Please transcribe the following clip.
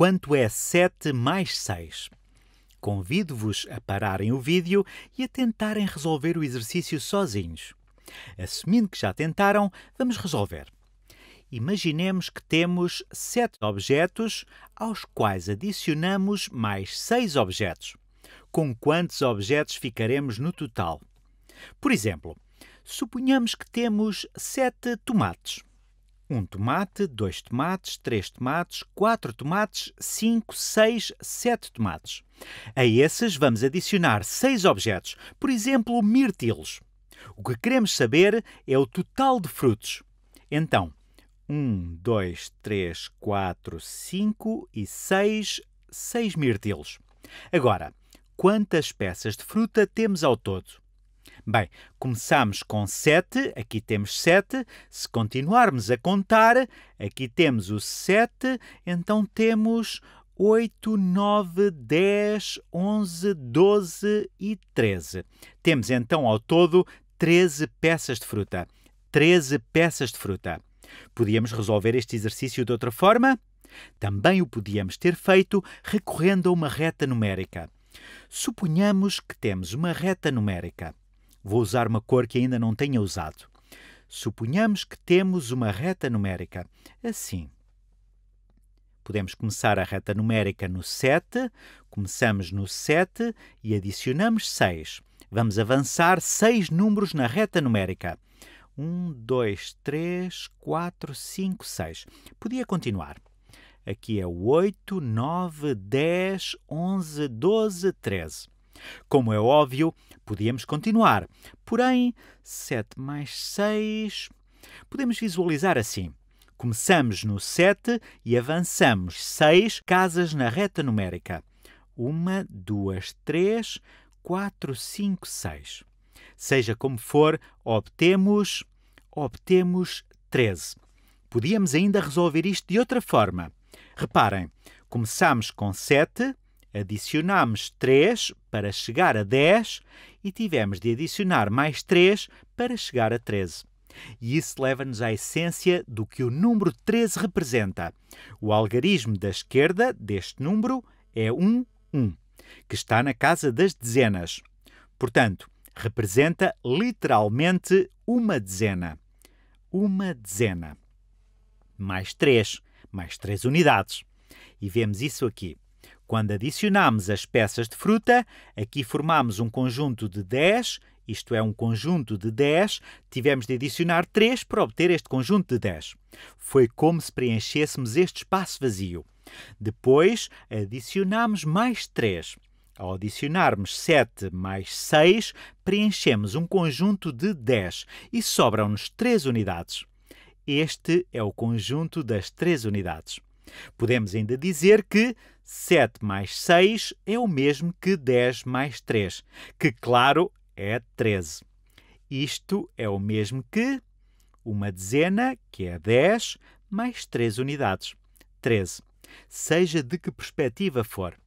Quanto é 7 mais 6? Convido-vos a pararem o vídeo e a tentarem resolver o exercício sozinhos. Assumindo que já tentaram, vamos resolver. Imaginemos que temos sete objetos aos quais adicionamos mais seis objetos. Com quantos objetos ficaremos no total? Por exemplo, suponhamos que temos sete tomates. Um tomate, dois tomates, três tomates, quatro tomates, cinco, seis, sete tomates. A esses vamos adicionar seis objetos, por exemplo, mirtilos. O que queremos saber é o total de frutos. Então, 1, 2, 3, 4, 5 e 6, 6 mirtilos. Agora, quantas peças de fruta temos ao todo? Bem, começamos com 7, aqui temos 7. Se continuarmos a contar, aqui temos o 7, então temos 8, 9, 10, 11, 12 e 13. Temos então ao todo 13 peças de fruta. 13 peças de fruta. Podíamos resolver este exercício de outra forma? Também o podíamos ter feito recorrendo a uma reta numérica. Suponhamos que temos uma reta numérica. Vou usar uma cor que ainda não tenha usado. Suponhamos que temos uma reta numérica. Assim. Podemos começar a reta numérica no 7, começamos no 7 e adicionamos 6. Vamos avançar 6 números na reta numérica. 1, 2, 3, 4, 5, 6. Podia continuar. Aqui é o 8, 9, 10, 11, 12, 13. Como é óbvio, podíamos continuar. Porém, 7 mais 6. Podemos visualizar assim. Começamos no 7 e avançamos 6 casas na reta numérica. 1, 2, 3, 4, 5, 6. Seja como for, obtemos, obtemos 13. Podíamos ainda resolver isto de outra forma. Reparem, começamos com 7, adicionamos 3 para chegar a 10 e tivemos de adicionar mais 3 para chegar a 13. E isso leva-nos à essência do que o número 13 representa. O algarismo da esquerda deste número é 1, 1, que está na casa das dezenas. Portanto, representa literalmente uma dezena. Uma dezena. Mais 3, mais 3 unidades. E vemos isso aqui. Quando adicionamos as peças de fruta, aqui formamos um conjunto de 10, isto é, um conjunto de 10, tivemos de adicionar 3 para obter este conjunto de 10. Foi como se preenchêssemos este espaço vazio. Depois, adicionamos mais 3. Ao adicionarmos 7 mais 6, preenchemos um conjunto de 10 e sobram-nos 3 unidades. Este é o conjunto das 3 unidades. Podemos ainda dizer que 7 mais 6 é o mesmo que 10 mais 3, que, claro, é 13. Isto é o mesmo que uma dezena, que é 10, mais 3 unidades, 13. Seja de que perspectiva for.